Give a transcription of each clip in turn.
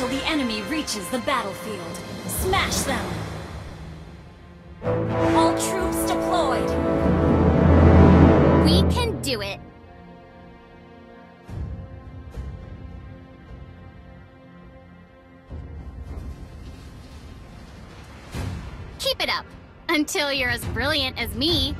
until the enemy reaches the battlefield. Smash them! All troops deployed! We can do it! Keep it up! Until you're as brilliant as me.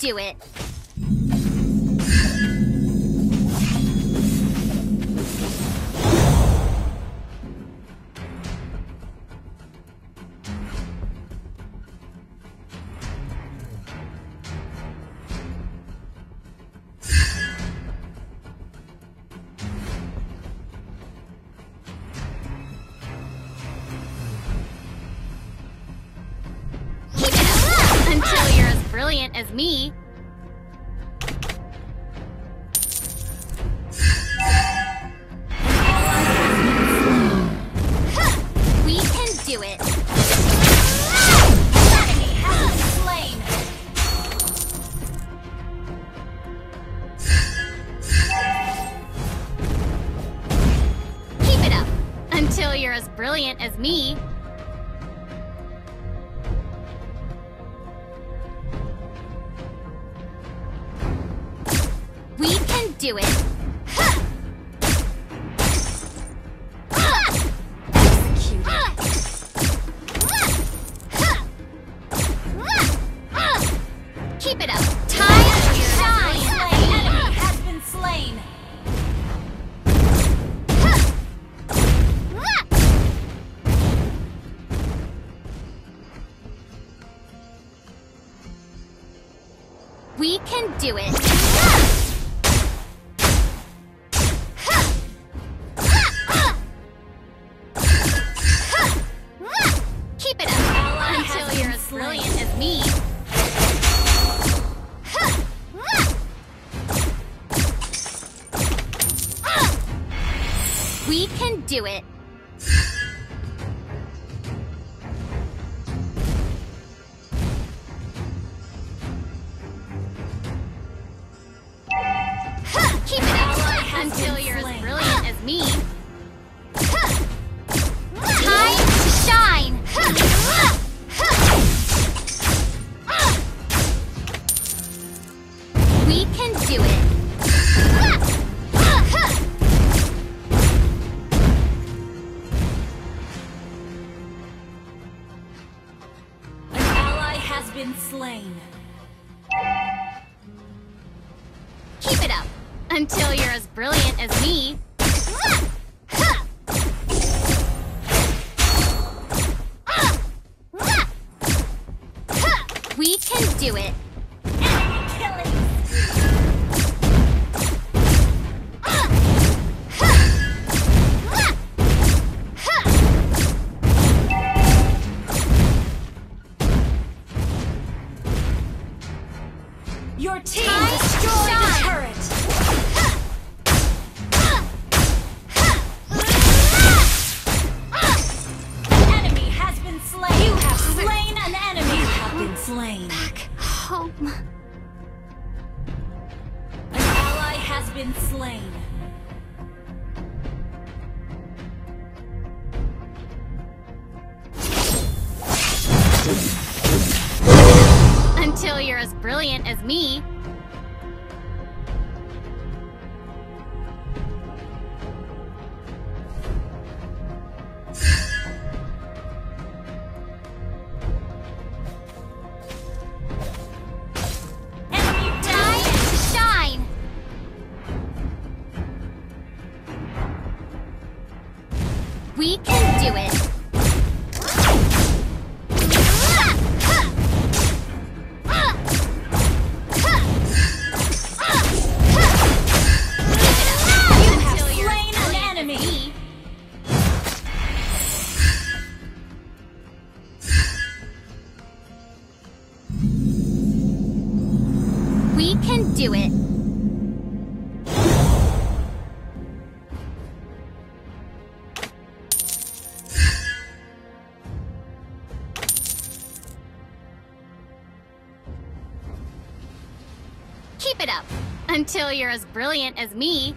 do it. as me, do it. Keep it up. Time. Enemy has been slain. We can do it. do it. Keep it up, until you're as brilliant as me. We can do it. Your team as brilliant as me, do it. Keep it up until you're as brilliant as me.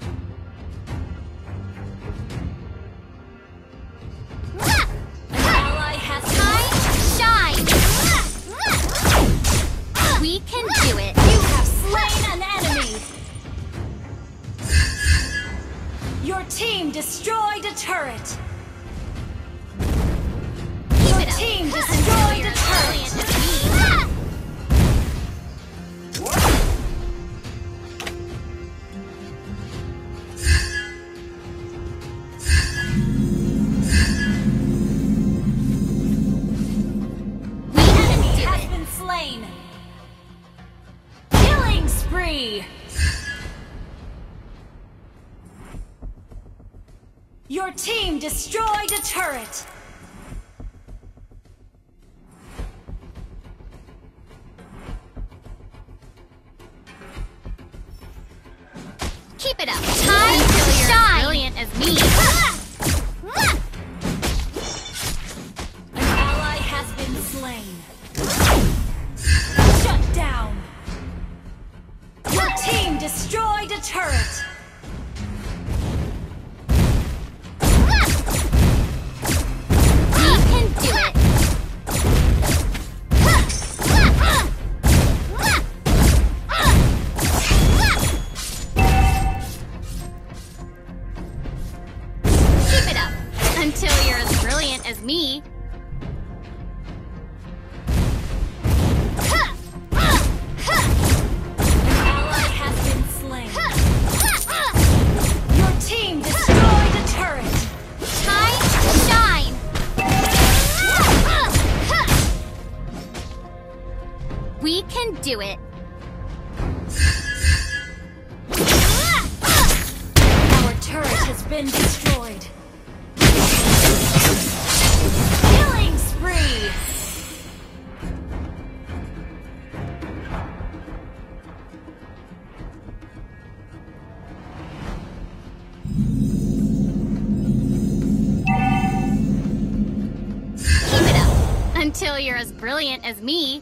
Your team destroyed a turret. Keep it up. Time, you're shine. brilliant as me. An ally has been slain. Shut down. Your team destroyed a turret. Until you're as brilliant as me. An ally has been slain. Your team destroyed a turret. Time, shine! We can do it. Our turret has been destroyed. Killing spree. It up until you're as brilliant as me.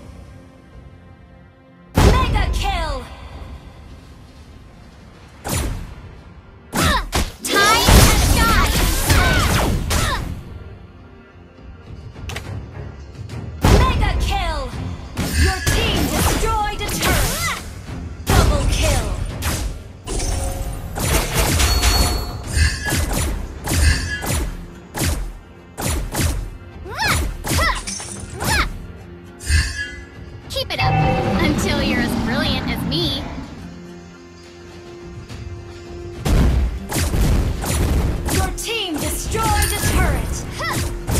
Up until you're as brilliant as me. Your team destroyed a turret.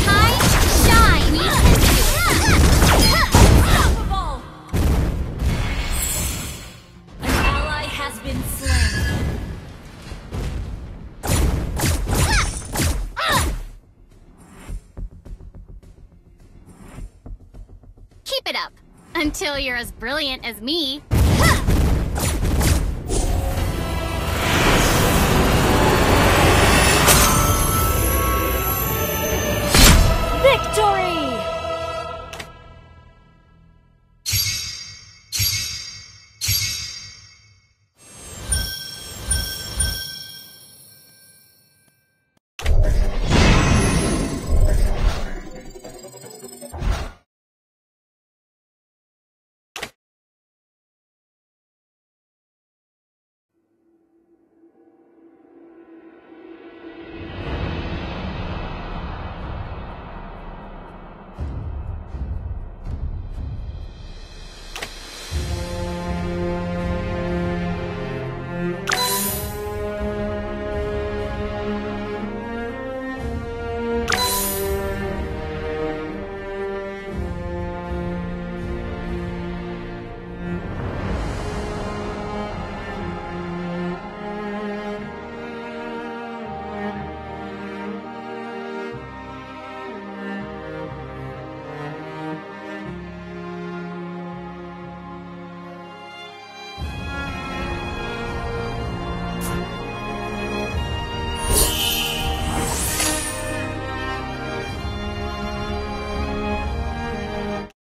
Time shine. We can do it. An ally has been slain. Keep it up until you're as brilliant as me.